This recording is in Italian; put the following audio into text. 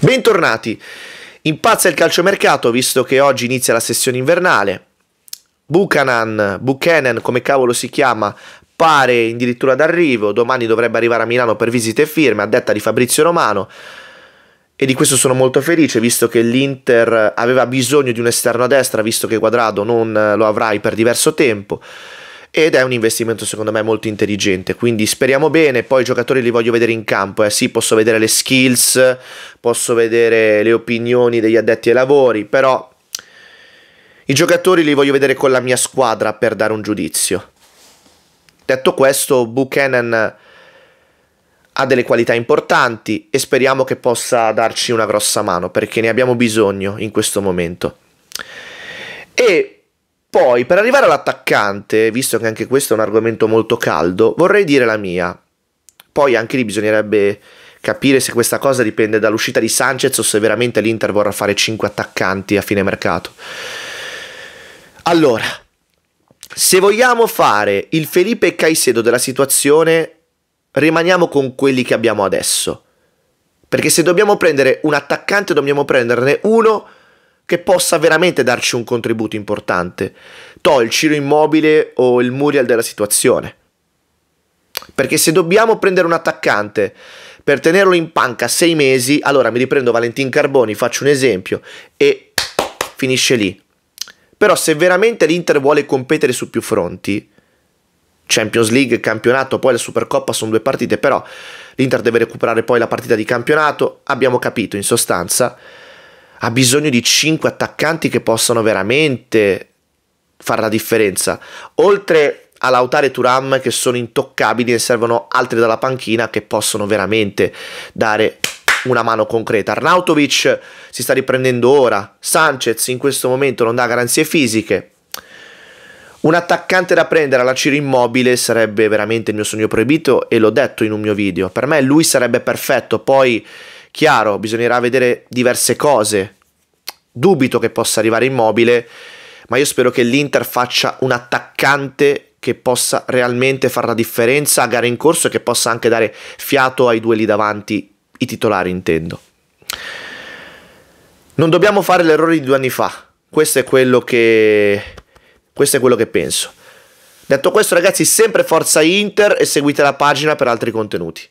Bentornati. Impazza il calciomercato visto che oggi inizia la sessione invernale. Buchanan, Buchanan, come cavolo si chiama, pare addirittura d'arrivo. Domani dovrebbe arrivare a Milano per visite e firme, a detta di Fabrizio Romano. E di questo sono molto felice, visto che l'Inter aveva bisogno di un esterno a destra, visto che Quadrado non lo avrai per diverso tempo ed è un investimento secondo me molto intelligente. Quindi speriamo bene poi i giocatori li voglio vedere in campo eh. sì posso vedere le skills posso vedere le opinioni degli addetti ai lavori però i giocatori li voglio vedere con la mia squadra per dare un giudizio. Detto questo Buchanan ha delle qualità importanti e speriamo che possa darci una grossa mano perché ne abbiamo bisogno in questo momento. E poi, per arrivare all'attaccante, visto che anche questo è un argomento molto caldo, vorrei dire la mia. Poi anche lì bisognerebbe capire se questa cosa dipende dall'uscita di Sanchez o se veramente l'Inter vorrà fare 5 attaccanti a fine mercato. Allora, se vogliamo fare il Felipe Caicedo della situazione, rimaniamo con quelli che abbiamo adesso. Perché se dobbiamo prendere un attaccante, dobbiamo prenderne uno che possa veramente darci un contributo importante. To il Ciro Immobile o il Muriel della situazione. Perché se dobbiamo prendere un attaccante per tenerlo in panca sei mesi, allora mi riprendo Valentin Carboni, faccio un esempio, e finisce lì. Però se veramente l'Inter vuole competere su più fronti, Champions League, campionato, poi la Supercoppa sono due partite, però l'Inter deve recuperare poi la partita di campionato, abbiamo capito in sostanza ha bisogno di 5 attaccanti che possano veramente fare la differenza. Oltre a Lautare e Turam che sono intoccabili e servono altri dalla panchina che possono veramente dare una mano concreta. Arnautovic si sta riprendendo ora, Sanchez in questo momento non dà garanzie fisiche. Un attaccante da prendere alla Ciro Immobile sarebbe veramente il mio sogno proibito e l'ho detto in un mio video. Per me lui sarebbe perfetto, poi Chiaro, bisognerà vedere diverse cose. Dubito che possa arrivare immobile, ma io spero che l'Inter faccia un attaccante che possa realmente fare la differenza a gare in corso e che possa anche dare fiato ai due lì davanti, i titolari intendo. Non dobbiamo fare l'errore di due anni fa, questo è quello che, questo è quello che penso. Detto questo ragazzi, sempre forza Inter e seguite la pagina per altri contenuti.